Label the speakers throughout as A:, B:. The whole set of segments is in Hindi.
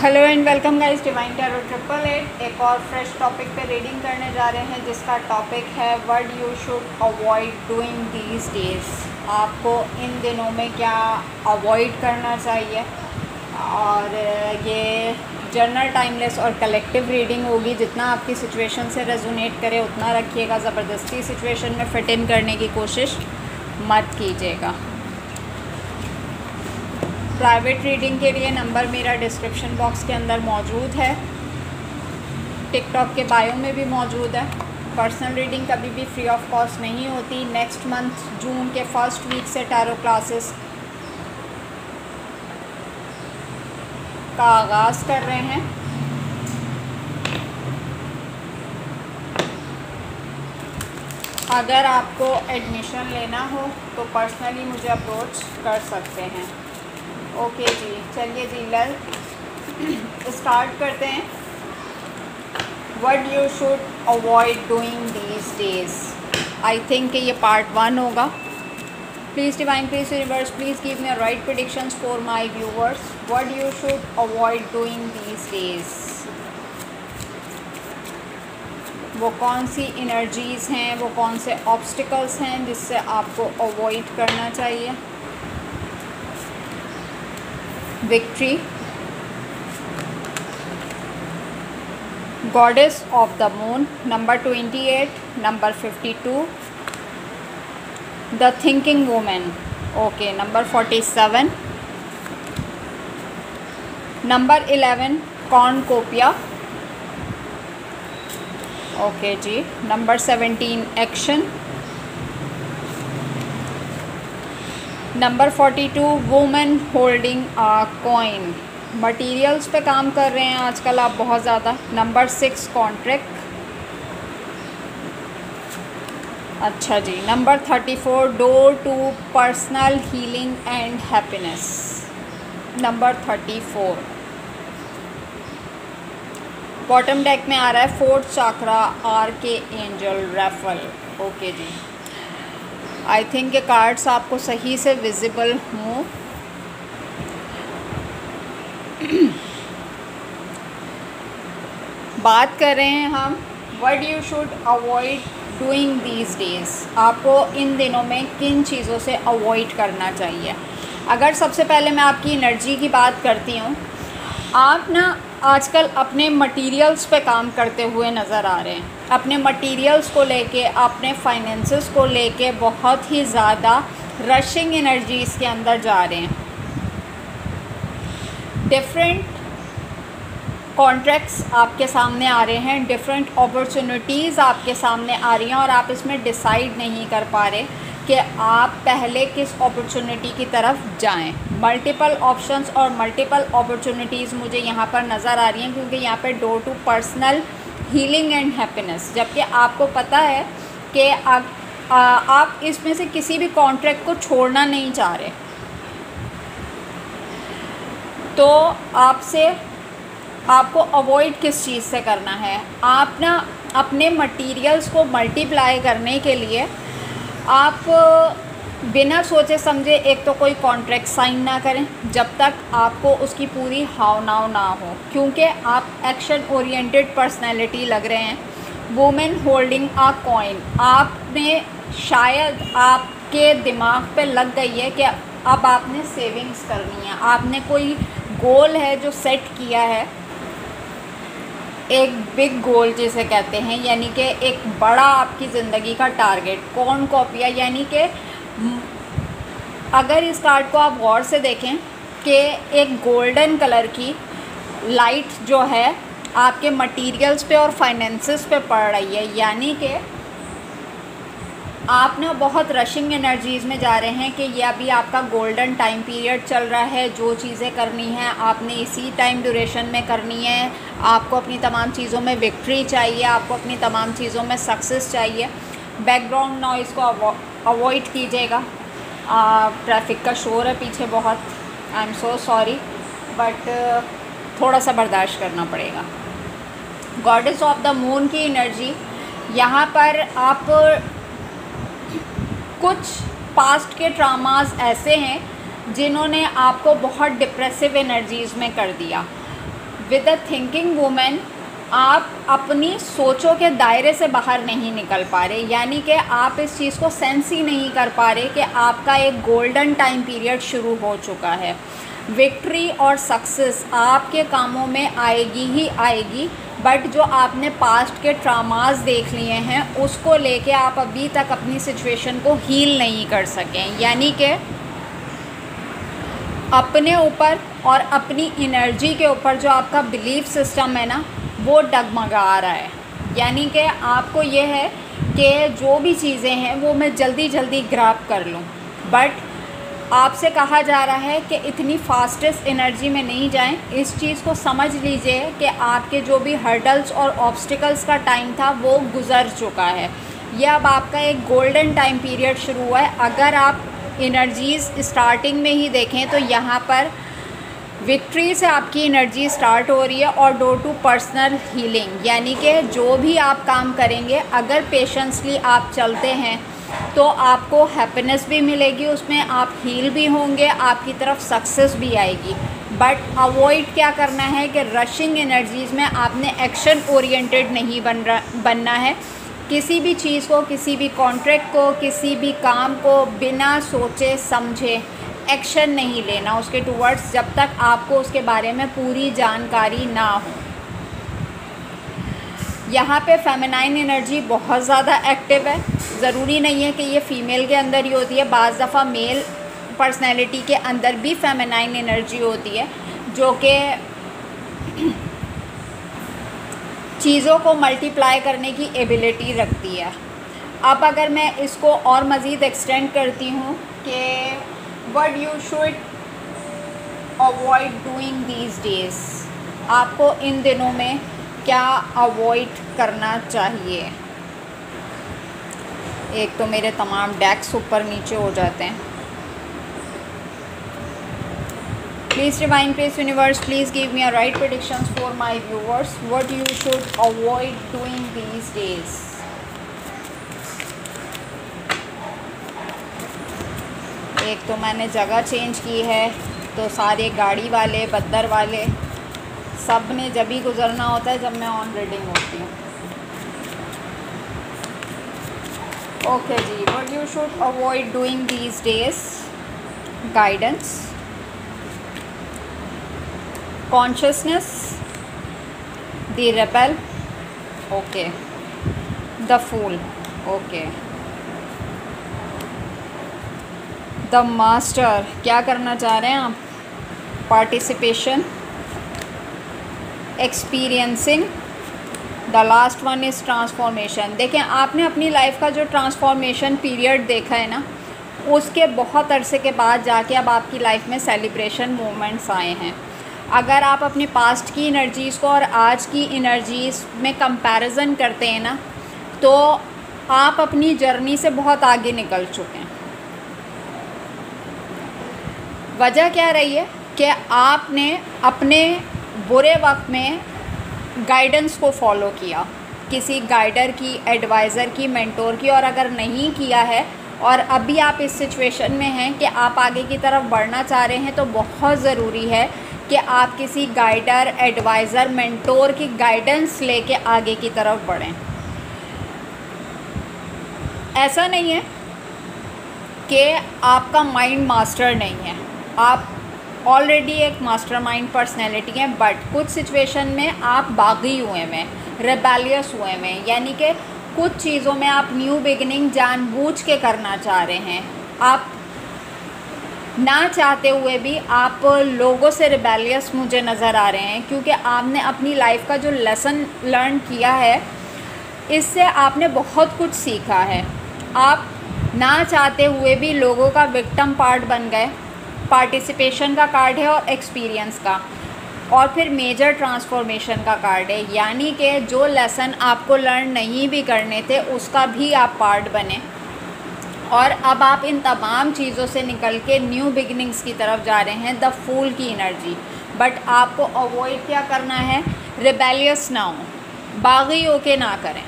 A: Hello and welcome guys divine tarot triple eight एक और फ्रेश टॉपिक पे रीडिंग करने जा रहे हैं, जिसका टॉपिक है word you should avoid doing these days आपको इन दिनों में क्या अवॉइड करना चाहिए? और ये जर्नल टाइमलेस और कलेक्टिव रीडिंग होगी। जितना आपकी सिचुएशन से रेजोनेट करे, उतना रखिएगा। ज़बरदस्ती सिचुएशन में फिट इन करने की कोशिश मत कीजिएगा। प्राइवेट रीडिंग के लिए नंबर मेरा डिस्क्रिप्शन बॉक्स के अंदर मौजूद है। टिकटॉक के बायो में भी मौजूद है। पर्सनल रीडिंग कभी भी फ्री ऑफ़ कॉस्ट नहीं होती। नेक्स्ट मंथ जून के फ़र्स्ट वीक से टैरो क्लासेस का आगाज़ कर रहे हैं। अगर आपको एडमिशन लेना हो तो पर्सनली मुझे अप्रोच कर सकते हैं। ओके जी, चलिए जी लल स्टार्ट करते हैं। What you should avoid doing these days I think ये पार्ट वन होगा। Please divine please universe please give me right predictions for my viewers what you should avoid doing these days वो कौन सी इनर्जीज़ हैं, वो कौन से ऑब्स्टिकल्स हैं जिससे आपको अवॉइड करना चाहिए? Victory. Goddess of the moon number 28 number 52 the thinking woman okay number 47 number 11 cornucopia. Okay जी number 17 action number forty two women holding a coin materials पे काम कर रहे हैं आजकल आप बहुत ज़्यादा। नंबर सिक्स कॉन्ट्रैक्ट अच्छा जी। Number thirty four door to personal healing and happiness number thirty four bottom deck में आ रहा है fourth chakra archangel Raphael okay ji. I think ये कार्ड्स आपको सही से विजिबल हों। बात कर रहे हैं हम what you should avoid doing these days आपको इन दिनों में किन चीज़ों से अवॉइड करना चाहिए? अगर सबसे पहले मैं आपकी एनर्जी की बात करती हूँ, आप ना आजकल अपने मटेरियल्स पे काम करते हुए नज़र आ रहे हैं। अपने मटेरियल्स को लेके, अपने फाइनेंसेस को लेके बहुत ही ज़्यादा रशिंग एनर्जीज़ के अंदर जा रहे हैं। डिफरेंट कॉन्ट्रैक्ट्स आपके सामने आ रहे हैं डिफरेंट अपॉर्चुनिटीज़ आपके सामने आ रही हैं और आप इसमें डिसाइड नहीं कर पा रहे। कि आप पहले किस अपॉर्चुनिटी की तरफ़ जाएँ। मल्टीपल ऑप्शंस और मल्टीपल अपॉर्चुनिटीज़ मुझे यहाँ पर नज़र आ रही हैं क्योंकि यहाँ पर door to personal healing and happiness जबकि आपको पता है कि आप, इसमें से किसी भी कॉन्ट्रैक्ट को छोड़ना नहीं चाह रहे। तो आपसे आपको अवॉइड किस चीज़ से करना है? आप ना अपने मटेरियल्स को मल्टीप्लाई करने के लिए आप बिना सोचे समझे एक तो कोई कॉन्ट्रैक्ट साइन ना करें, जब तक आपको उसकी पूरी हावनाव ना हो। क्योंकि आप एक्शन ओरिएंटेड पर्सनैलिटी लग रहे हैं। वुमेन होल्डिंग आ कॉइन आपने शायद आपके दिमाग पे लग गई है कि अब आपने सेविंग्स करनी है। आपने कोई गोल है जो सेट किया है। एक बिग गोल जिसे कहते हैं, यानी कि एक बड़ा आपकी ज़िंदगी का टारगेट कौन कॉपिया यानी कि अगर इस कार्ड को आप गौर से देखें कि एक गोल्डन कलर की लाइट जो है, आपके मटेरियल्स पे और फाइनेंसेस पे पड़ रही है, यानी कि आप ना बहुत रशिंग एनर्जीज़ में जा रहे हैं कि ये अभी आपका गोल्डन टाइम पीरियड चल रहा है, जो चीज़ें करनी हैं, आपने इसी टाइम ड्यूरेशन में करनी है, आपको अपनी तमाम चीज़ों में विक्ट्री चाहिए, आपको अपनी तमाम चीज़ों में सक्सेस चाहिए। बैकग्राउंड नॉइज़ को अवॉइड कीजिएगा। ट्रैफ़िक का शोर है पीछे बहुत I am so sorry but थोड़ा सा बर्दाश्त करना पड़ेगा। गॉडेस ऑफ़ द मून की एनर्जी यहाँ पर आप कुछ पास्ट के ट्रामाज ऐसे हैं जिन्होंने आपको बहुत डिप्रेसिव एनर्जीज़ में कर दिया। विद अ थिंकिंग वूमेन आप अपनी सोचों के दायरे से बाहर नहीं निकल पा रहे। यानी कि आप इस चीज़ को सेंस ही नहीं कर पा रहे कि आपका एक गोल्डन टाइम पीरियड शुरू हो चुका है। विक्ट्री और सक्सेस आपके कामों में आएगी ही आएगी। बट जो आपने पास्ट के ट्रामाज देख लिए हैं, उसको लेके आप अभी तक अपनी सिचुएशन को हील नहीं कर सकें। यानी कि अपने ऊपर और अपनी एनर्जी के ऊपर जो आपका बिलीफ सिस्टम है ना, वो डगमगा रहा है। यानी कि आपको ये है कि जो भी चीज़ें हैं, वो मैं जल्दी जल्दी ग्राप कर लूँ। बट आपसे कहा जा रहा है कि इतनी फास्टेस्ट एनर्जी में नहीं जाएँ। इस चीज़ को समझ लीजिए कि आपके जो भी हर्डल्स और ऑब्स्टिकल्स का टाइम था, वो गुज़र चुका है। यह अब आपका एक गोल्डन टाइम पीरियड शुरू हुआ है। अगर आप एनर्जीज़ स्टार्टिंग में ही देखें तो यहाँ पर विक्ट्री से आपकी एनर्जी स्टार्ट हो रही है और डोर टू पर्सनल हीलिंग यानी कि जो भी आप काम करेंगे, अगर पेशेंसली आप चलते हैं तो आपको हैप्पीनेस भी मिलेगी, उसमें आप हील भी होंगे, आपकी तरफ़ सक्सेस भी आएगी। बट अवॉइड क्या करना है कि रशिंग एनर्जीज़ में आपने एक्शन ओरिएंटेड नहीं बन बनना है। किसी भी चीज़ को, किसी भी कॉन्ट्रैक्ट को, किसी भी काम को बिना सोचे, समझे एक्शन नहीं लेना। उसके टूवर्ड्स जब तक आपको उसके बारे में पूरी जानकारी ना हो। यहाँ पे फेमिनाइन एनर्जी बहुत ज़्यादा एक्टिव है। ज़रूरी नहीं है कि ये फ़ीमेल के अंदर ही होती है। बज़ दफ़ा मेल पर्सनैलिटी के अंदर भी फेमिनाइन एनर्जी होती है, जो कि चीज़ों को मल्टीप्लाई करने की एबिलिटी रखती है। अब अगर मैं इसको और मज़ीद एक्सटेंड करती हूँ कि what you should avoid doing these days आपको इन दिनों में क्या अवॉइड करना चाहिए? एक तो मेरे तमाम डेक्स ऊपर नीचे हो जाते हैं। Please divine please universe please give me a right prediction for my viewers what you should avoid doing these days एक तो मैंने जगह चेंज की है तो सारे गाड़ी वाले, बद्दर वाले सबने जब ही गुज़रना होता है, जब मैं ऑन रीडिंग होती हूँ। Okay ji but you should avoid doing these days guidance consciousness the rebel okay the fool okay the master क्या करना चाह रहे हैं आप? Participation experiencing the last one is transformation देखें आपने अपनी लाइफ का जो ट्रांसफॉर्मेशन पीरियड देखा है ना, उसके बहुत अरसे के बाद जाके अब आपकी लाइफ में सेलिब्रेशन मोमेंट्स आए हैं। अगर आप अपने पास्ट की इनर्जीज़ को और आज की इनर्जीज़ में कंपैरिजन करते हैं ना तो आप अपनी जर्नी से बहुत आगे निकल चुके हैं। वजह क्या रही है कि आपने अपने बुरे वक्त में गाइडेंस को फॉलो किया। किसी गाइडर की एडवाइज़र की मेंटोर की और अगर नहीं किया है और अभी आप इस सिचुएशन में हैं कि आप आगे की तरफ़ बढ़ना चाह रहे हैं तो बहुत ज़रूरी है कि आप किसी गाइडर एडवाइज़र मेंटोर की गाइडेंस लेके आगे की तरफ़ बढ़ें। ऐसा नहीं है कि आपका माइंड मास्टर नहीं है। आप ऑलरेडी एक मास्टरमाइंड पर्सनैलिटी है बट कुछ सिचुएशन में आप बागी हुए में रेबेलियस हुए में यानी कि कुछ चीज़ों में आप न्यू बिगनिंग जानबूझ के करना चाह रहे हैं। आप ना चाहते हुए भी आप लोगों से रिबेलियस मुझे नज़र आ रहे हैं, क्योंकि आपने अपनी लाइफ का जो लेसन लर्न किया है, इससे आपने बहुत कुछ सीखा है। आप ना चाहते हुए भी लोगों का विक्टम पार्ट बन गए पार्टिसिपेशन का कार्ड है और एक्सपीरियंस का। और फिर मेजर ट्रांसफॉर्मेशन का कार्ड है। यानी कि जो लेसन आपको लर्न नहीं भी करने थे, उसका भी आप पार्ट बने। और अब आप इन तमाम चीज़ों से निकल के न्यू बिगनिंग्स की तरफ़ जा रहे हैं द फूल की एनर्जी बट आपको अवॉइड क्या करना है? रिबेलियस ना हो। बागी होके ना करें।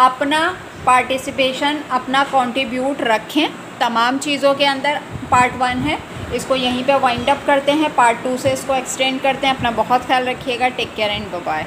A: अपना पार्टिसिपेशन अपना कंट्रीब्यूट रखें। तमाम चीज़ों के अंदर पार्ट वन है। इसको यहीं पे वाइंड अप करते हैं। पार्ट टू से इसको एक्सटेंड करते हैं। अपना बहुत ख्याल रखिएगा। Take care and bye